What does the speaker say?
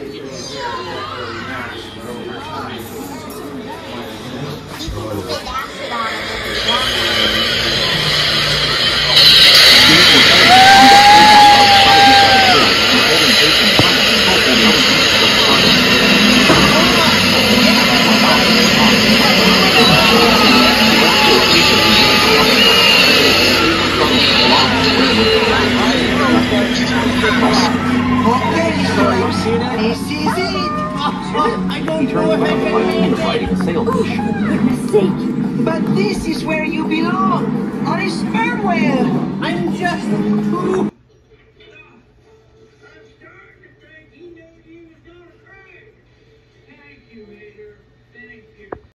Okay, this is it. I don't he know if I can fighting a sailfish. But this is where you belong, on a sperm whale. I'm just too... Thank you, Major.